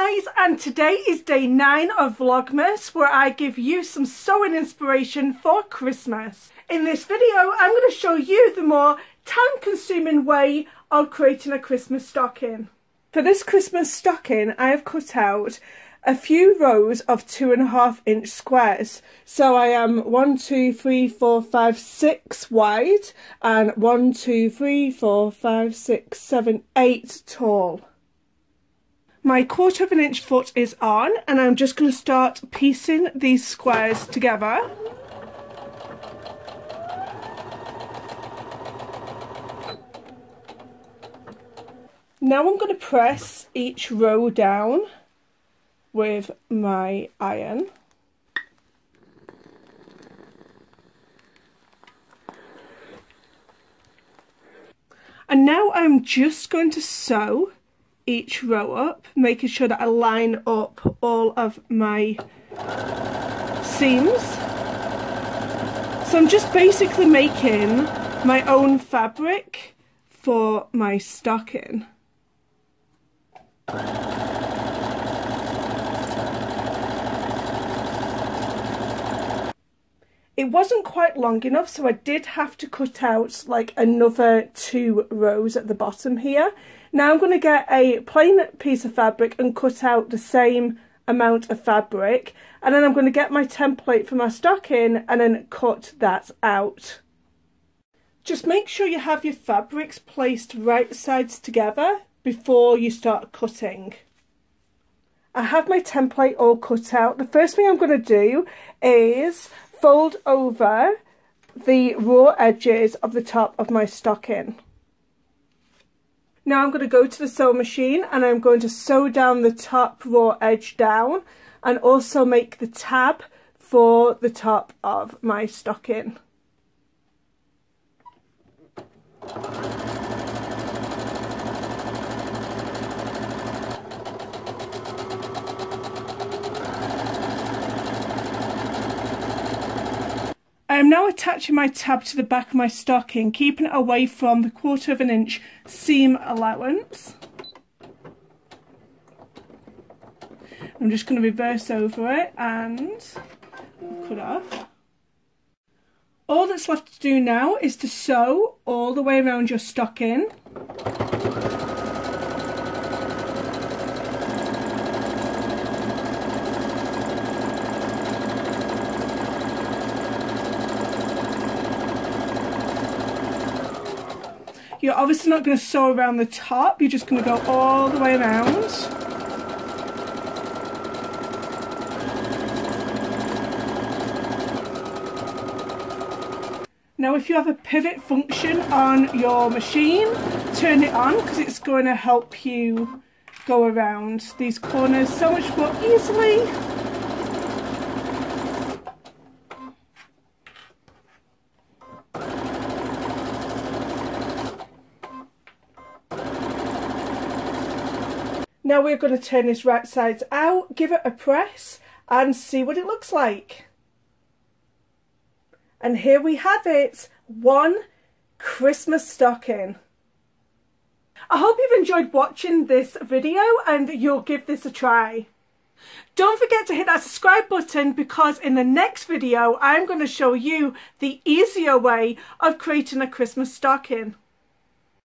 guys and today is day 9 of Vlogmas where I give you some sewing inspiration for Christmas. In this video I'm going to show you the more time consuming way of creating a Christmas stocking. For this Christmas stocking I have cut out a few rows of two and a half inch squares. So I am one, two, three, four, five, six wide and one, two, three, four, five, six, seven, eight tall. My quarter of an inch foot is on and I'm just going to start piecing these squares together. Now I'm going to press each row down with my iron. And now I'm just going to sew each row up, making sure that I line up all of my seams. So I'm just basically making my own fabric for my stocking. It wasn't quite long enough, so I did have to cut out like another two rows at the bottom here. Now I'm going to get a plain piece of fabric and cut out the same amount of fabric. And then I'm going to get my template for my stocking and then cut that out. Just make sure you have your fabrics placed right sides together before you start cutting. I have my template all cut out. The first thing I'm going to do is fold over the raw edges of the top of my stocking. Now I'm going to go to the sewing machine and I'm going to sew down the top raw edge down and also make the tab for the top of my stocking. Am now attaching my tab to the back of my stocking, keeping it away from the quarter of an inch seam allowance. I'm just going to reverse over it and cut off. All that's left to do now is to sew all the way around your stocking. You're obviously not going to sew around the top, you're just going to go all the way around. Now if you have a pivot function on your machine, turn it on because it's going to help you go around these corners so much more easily. Now we're going to turn this right sides out, give it a press and see what it looks like. And here we have it, one Christmas stocking. I hope you've enjoyed watching this video and you'll give this a try. Don't forget to hit that subscribe button because in the next video I'm going to show you the easier way of creating a Christmas stocking.